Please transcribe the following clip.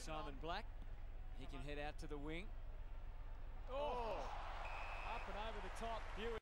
Simon Black. He can head out to the wing. Oh! oh. Up and over the top. Hewitt.